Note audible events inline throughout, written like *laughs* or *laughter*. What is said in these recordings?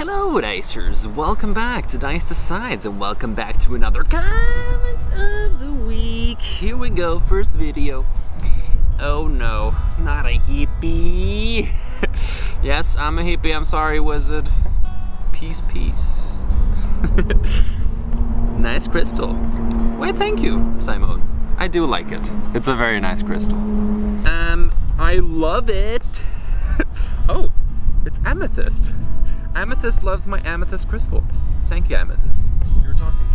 Hello, Dicers! Welcome back to Dice Decides, and welcome back to another Comments of the Week. Here we go, first video. Oh no, not a hippie. *laughs* yes, I'm a hippie, I'm sorry, wizard. Peace, peace. *laughs* nice crystal. Why, thank you, Simone. I do like it. It's a very nice crystal. Um, I love it. Amethyst loves my amethyst crystal. Thank you, Amethyst. You're talking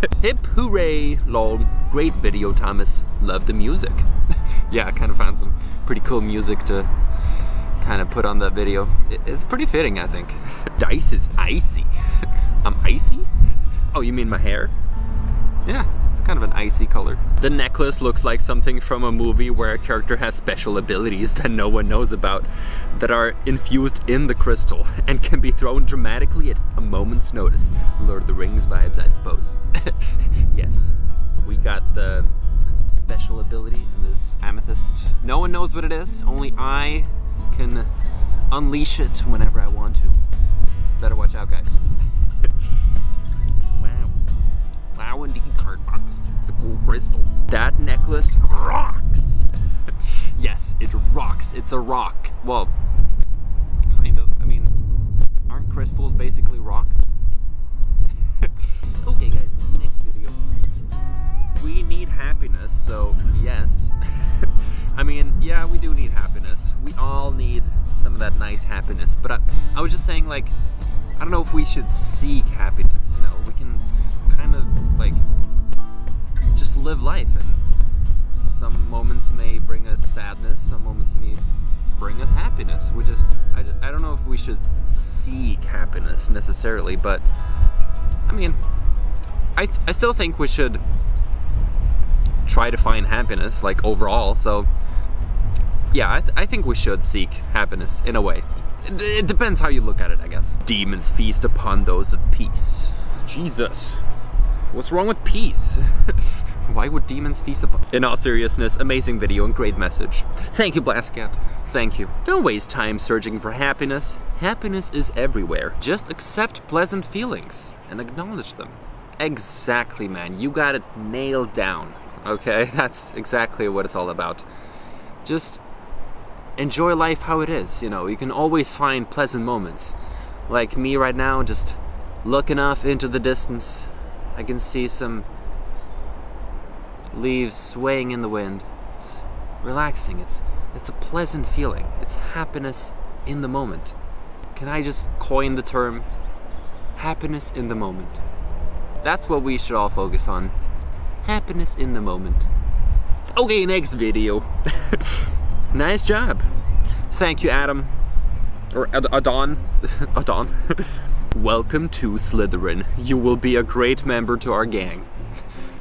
to me. *laughs* Hip hooray, lol. Great video, Thomas. Love the music. *laughs* yeah, I kind of found some pretty cool music to kind of put on that video. It's pretty fitting, I think. *laughs* Dice is icy. I'm icy? Oh, you mean my hair? Yeah, it's kind of an icy color. The necklace looks like something from a movie where a character has special abilities that no one knows about that are infused in the crystal *laughs* and can be thrown dramatically at a moment's notice. Lord of the Rings vibes, I suppose. *laughs* yes, we got the special ability in this amethyst. No one knows what it is, only I can unleash it whenever I want to. Better watch out, guys. *laughs* wow. Wow, indeed, card box. It's a cool crystal. That necklace rocks. *laughs* yes, it rocks. It's a rock. Well, kind of. I mean, aren't crystals basically rocks? *laughs* okay, guys, next video. We need happiness, so yes. *laughs* I mean, yeah, we do need happiness. We all need some of that nice happiness. But I, I was just saying, like, I don't know if we should seek happiness. You know, we can kind of like live life, and some moments may bring us sadness, some moments may bring us happiness. We just, I, I don't know if we should seek happiness necessarily, but I mean, I, th- I still think we should try to find happiness, like overall. So, yeah, I, th- I think we should seek happiness in a way. It, it depends how you look at it, I guess. Demons feast upon those of peace. Jesus. What's wrong with peace? *laughs* Why would demons feast upon? In all seriousness, amazing video and great message. Thank you, Blastcat. Thank you. Don't waste time searching for happiness. Happiness is everywhere. Just accept pleasant feelings and acknowledge them. Exactly, man. You got it nailed down. Okay? *laughs* That's exactly what it's all about. Just enjoy life how it is. You know, you can always find pleasant moments. Like me right now, just looking off into the distance, I can see some leaves swaying in the wind. It's relaxing. It's it's a pleasant feeling. It's happiness in the moment. Can I just coin the term happiness in the moment? That's what we should all focus on. Happiness in the moment. Okay, next video. *laughs* nice job. Thank you, Adam. Or Ad- Adon. *laughs* Adon. *laughs* Welcome to Slytherin. You will be a great member to our gang.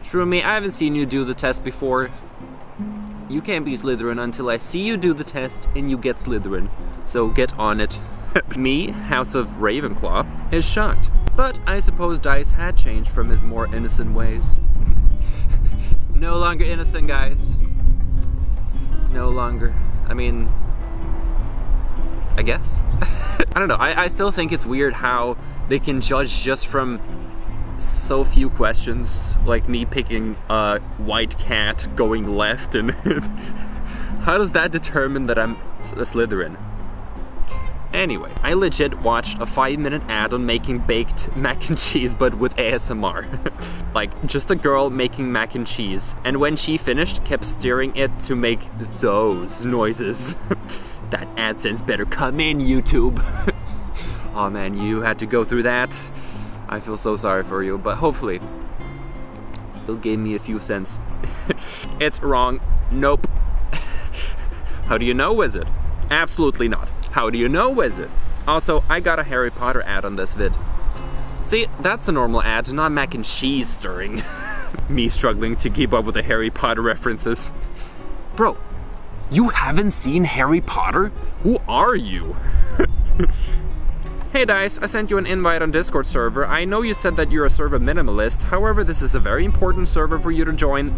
Shroomy, I haven't seen you do the test before. You can't be Slytherin until I see you do the test and you get Slytherin. So get on it. *laughs* Me, House of Ravenclaw, is shocked. But I suppose Dice had changed from his more innocent ways. *laughs* no longer innocent, guys. No longer. I mean, I guess. *laughs* I don't know. I, I still think it's weird how they can judge just from so few questions, like me picking a white cat going left, and *laughs* how does that determine that I'm a Slytherin? Anyway, I legit watched a five minute ad on making baked *laughs* mac and cheese but with ASMR. *laughs* like, just a girl making mac and cheese, and when she finished, kept stirring it to make those noises. that AdSense better come in, YouTube. oh man, you had to go through that. I feel so sorry for you, but hopefully he'll give me a few cents. *laughs* it's wrong. Nope. *laughs* How do you know, Wizard? Absolutely not. How do you know, Wizard? Also, I got a Harry Potter ad on this vid. See, that's a normal ad, not mac and cheese stirring. *laughs* me struggling to keep up with the Harry Potter references. Bro, you haven't seen Harry Potter? Who are you? Hey Dice, I sent you an invite on Discord server. I know you said that you're a server minimalist, however this is a very important server for you to join.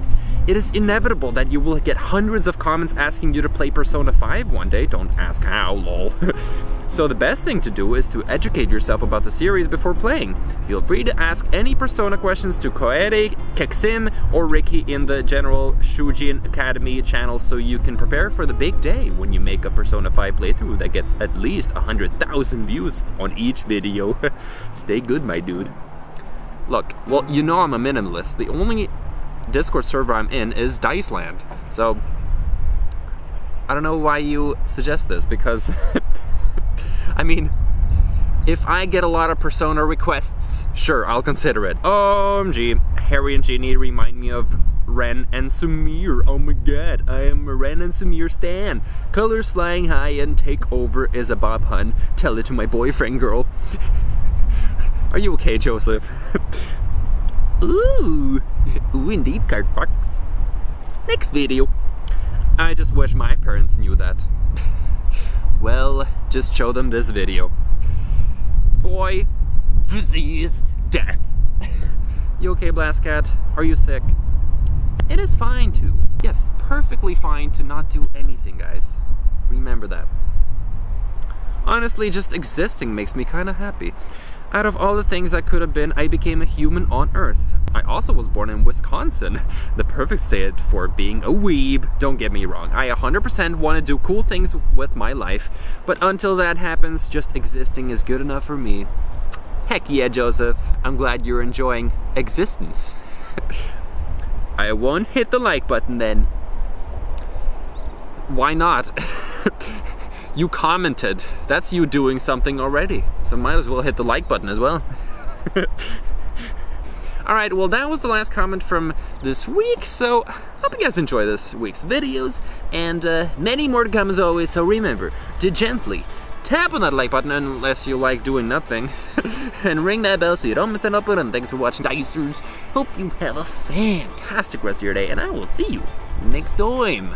It is inevitable that you will get hundreds of comments asking you to play Persona 5 one day, don't ask how, lol. *laughs* So the best thing to do is to educate yourself about the series before playing. Feel free to ask any Persona questions to Koere, Kexim, or Ricky in the general Shujin Academy channel so you can prepare for the big day when you make a Persona 5 playthrough that gets at least 100,000 views on each video. *laughs* Stay good, my dude. Look, well, you know I'm a minimalist. The only Discord server I'm in is Diceland. So, I don't know why you suggest this because, *laughs* I mean, if I get a lot of Persona requests, sure, I'll consider it. OMG, Harry and Ginny remind me of Ren and Samir. Oh my god, I am a Ren and Samir stan. Colors flying high and take over is a Bob Hun. Tell it to my boyfriend, girl. *laughs* Are you okay, Joseph? *laughs* Ooh, ooh indeed, card fox. Next video. I just wish my parents knew that. *laughs* well, just show them this video. Boy, disease, death. you okay, Blastcat? Are you sick? It is fine to, yes, perfectly fine to not do anything, guys. Remember that. Honestly, just existing makes me kind of happy. Out of all the things I could have been, I became a human on Earth. I also was born in Wisconsin, *laughs* the perfect state for being a weeb. Don't get me wrong, I 100% want to do cool things with my life, but until that happens, just existing is good enough for me. Heck yeah, Joseph. I'm glad you're enjoying existence. *laughs* I won't hit the like button then. Why not? *laughs* You commented. That's you doing something already. So might as well hit the like button as well. *laughs* Alright, well that was the last comment from this week, so hope you guys enjoy this week's videos, and uh, many more to come as always, so remember to gently tap on that like button unless you like doing nothing, *laughs* and ring that bell so you don't miss an upload, and thanks for watching Dicers. Hope you have a fantastic rest of your day, and I will see you next time.